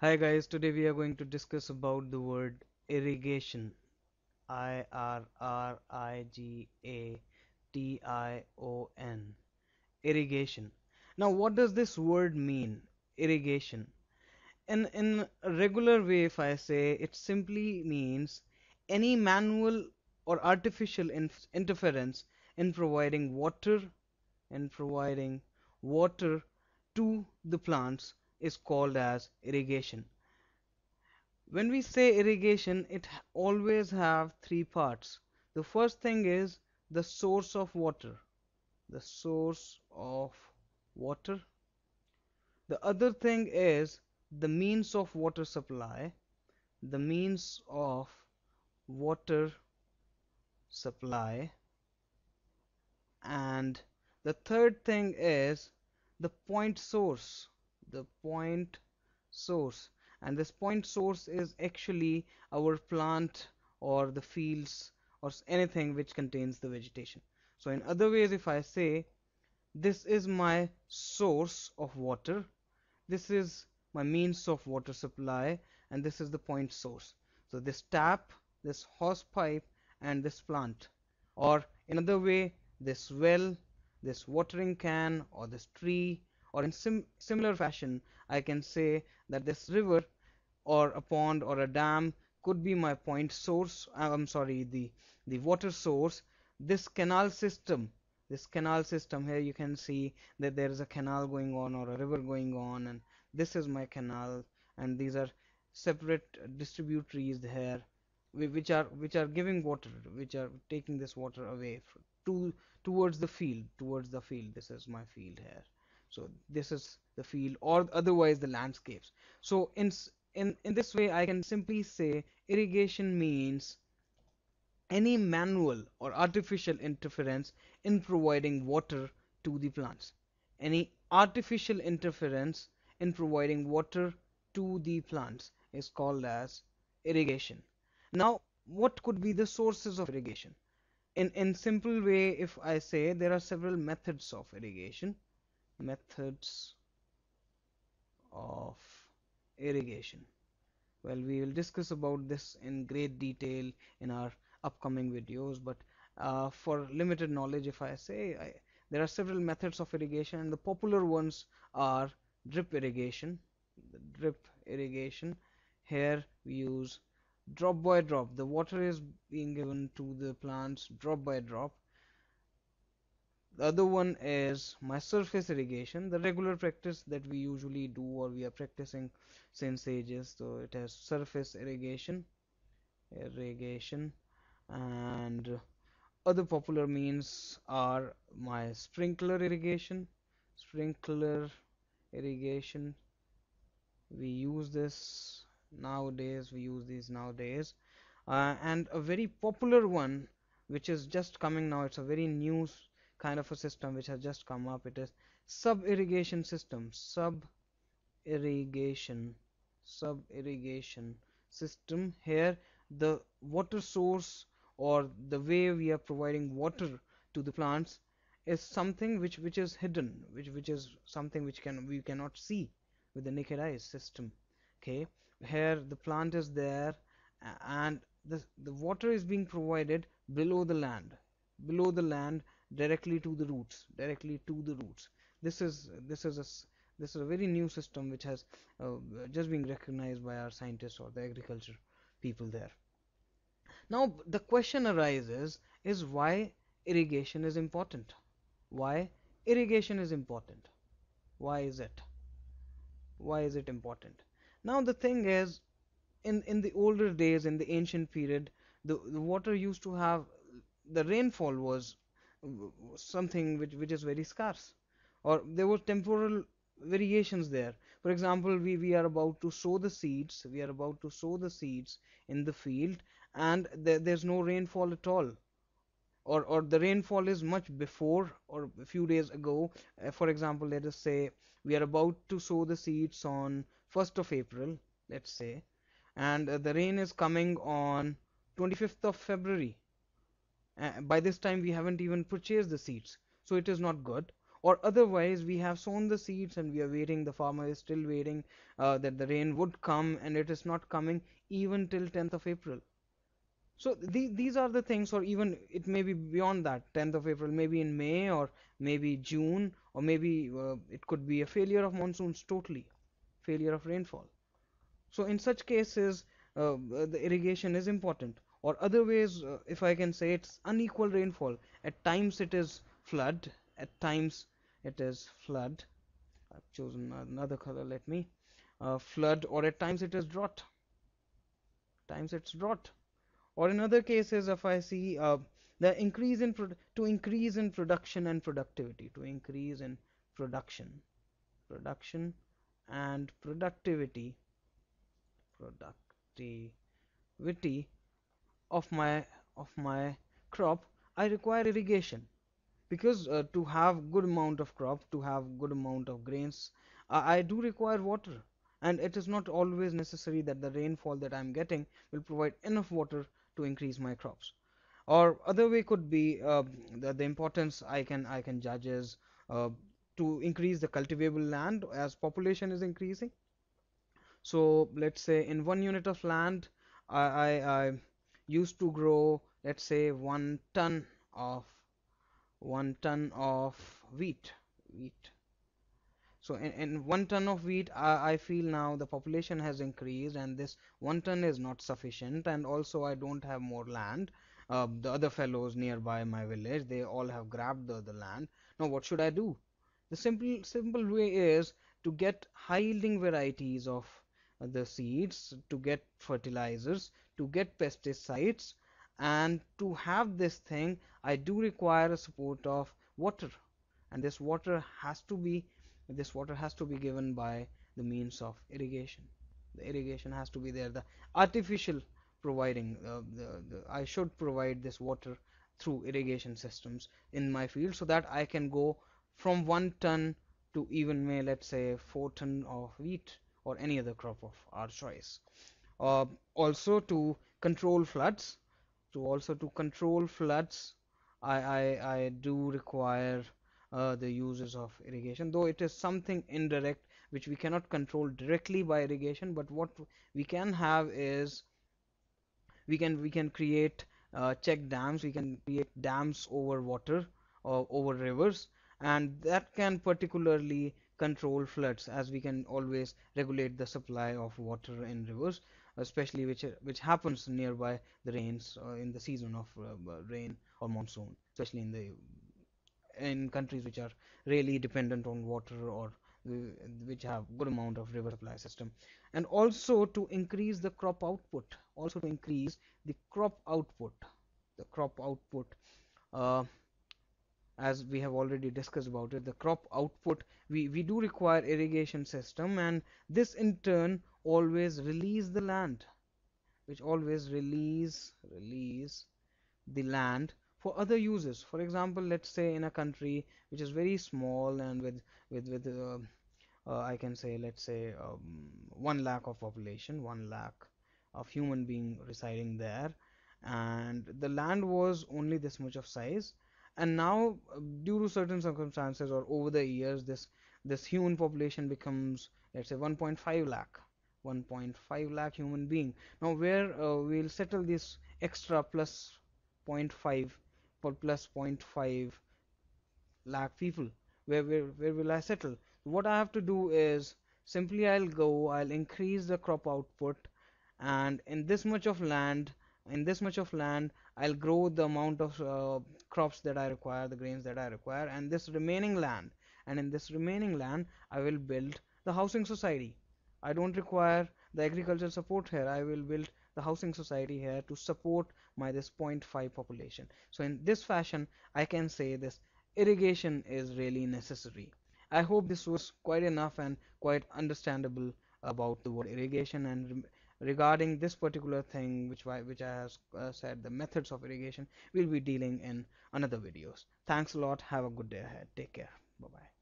Hi guys, today we are going to discuss about the word irrigation. I R R I G A T I O N. Irrigation. Now what does this word mean? Irrigation. In in a regular way if I say it simply means any manual or artificial inf interference in providing water in providing water to the plants is called as irrigation. When we say irrigation, it always have three parts. The first thing is the source of water. The source of water. The other thing is the means of water supply. The means of water supply. And the third thing is the point source the point source. And this point source is actually our plant or the fields or anything which contains the vegetation. So in other ways if I say this is my source of water this is my means of water supply and this is the point source. So this tap this hose pipe and this plant. Or in other way this well this watering can or this tree or in sim similar fashion I can say that this river or a pond or a dam could be my point source uh, I'm sorry the the water source. This canal system this canal system here you can see that there is a canal going on or a river going on and this is my canal and these are separate distributaries here which are which are giving water which are taking this water away to towards the field towards the field. This is my field here so this is the field or otherwise the landscapes. So in in in this way I can simply say irrigation means any manual or artificial interference in providing water to the plants. Any artificial interference in providing water to the plants is called as irrigation. Now what could be the sources of irrigation? In in simple way if I say there are several methods of irrigation methods of irrigation. Well we will discuss about this in great detail in our upcoming videos but uh, for limited knowledge if I say I, there are several methods of irrigation and the popular ones are drip irrigation drip irrigation. Here we use drop by drop. The water is being given to the plants drop by drop the other one is my surface irrigation the regular practice that we usually do or we are practicing since ages. So it has surface irrigation irrigation and other popular means are my sprinkler irrigation sprinkler irrigation. We use this nowadays we use these nowadays. Uh, and a very popular one which is just coming now it's a very new kind of a system which has just come up. It is sub irrigation system sub irrigation sub irrigation system. Here the water source or the way we are providing water to the plants is something which which is hidden which which is something which can we cannot see with the naked eye system. Okay? Here the plant is there and the the water is being provided below the land below the land directly to the roots directly to the roots. This is this is a this is a very new system which has uh, just been recognized by our scientists or the agriculture people there. Now the question arises is why irrigation is important? Why irrigation is important? Why is it? Why is it important? Now the thing is in in the older days in the ancient period the, the water used to have the rainfall was something which, which is very scarce. Or there were temporal variations there. For example we, we are about to sow the seeds we are about to sow the seeds in the field and there, there's no rainfall at all. Or, or the rainfall is much before or a few days ago. Uh, for example let us say we are about to sow the seeds on 1st of April let's say and uh, the rain is coming on 25th of February uh, by this time we haven't even purchased the seeds so it is not good. Or otherwise we have sown the seeds and we are waiting the farmer is still waiting uh, that the rain would come and it is not coming even till 10th of April. So the, these are the things or even it may be beyond that 10th of April maybe in May or maybe June or maybe uh, it could be a failure of monsoons totally failure of rainfall. So in such cases uh, the irrigation is important or other ways uh, if I can say it's unequal rainfall. At times it is flood. At times it is flood. I've chosen another color let me. Uh, flood or at times it is drought. Times it's drought. Or in other cases if I see uh, the increase in to increase in production and productivity to increase in production. Production and productivity. Productivity of my of my crop I require irrigation. Because uh, to have good amount of crop to have good amount of grains uh, I do require water. And it is not always necessary that the rainfall that I'm getting will provide enough water to increase my crops. Or other way could be uh, the, the, importance I can I can judge is uh, to increase the cultivable land as population is increasing. So let's say in one unit of land I, I, I used to grow let's say one ton of one ton of wheat wheat. So in, in one ton of wheat I, I feel now the population has increased and this one ton is not sufficient and also I don't have more land. Uh, the other fellows nearby my village they all have grabbed the, the land. Now what should I do? The simple simple way is to get high yielding varieties of the seeds to get fertilizers to get pesticides and to have this thing I do require a support of water. And this water has to be this water has to be given by the means of irrigation. The irrigation has to be there. The artificial providing uh, the, the, I should provide this water through irrigation systems in my field so that I can go from one ton to even may let's say four ton of wheat or any other crop of our choice. Uh, also to control floods to also to control floods I, I, I do require uh, the uses of irrigation though it is something indirect which we cannot control directly by irrigation but what we can have is we can we can create uh, check dams we can create dams over water or over rivers and that can particularly control floods as we can always regulate the supply of water in rivers especially which which happens nearby the rains uh, in the season of uh, rain or monsoon especially in the in countries which are really dependent on water or which have good amount of river supply system. And also to increase the crop output also to increase the crop output the crop output uh, as we have already discussed about it the crop output we we do require irrigation system and this in turn always release the land which always release release the land for other uses. For example let's say in a country which is very small and with with with uh, uh, I can say let's say um, 1 lakh of population 1 lakh of human being residing there and the land was only this much of size and now due to certain circumstances or over the years this this human population becomes let's say 1.5 lakh 1.5 lakh human being. Now where uh, we'll settle this extra plus 0.5 for plus 0.5 lakh people where, where where will I settle? What I have to do is simply I'll go I'll increase the crop output and in this much of land in this much of land I'll grow the amount of uh, crops that I require the grains that I require and this remaining land and in this remaining land I will build the housing society. I don't require the agricultural support here. I will build the housing society here to support my this 0.5 population. So in this fashion I can say this irrigation is really necessary. I hope this was quite enough and quite understandable about the word irrigation and regarding this particular thing which I, which I have uh, said the methods of irrigation we'll be dealing in another videos. Thanks a lot. Have a good day ahead. Take care. Bye bye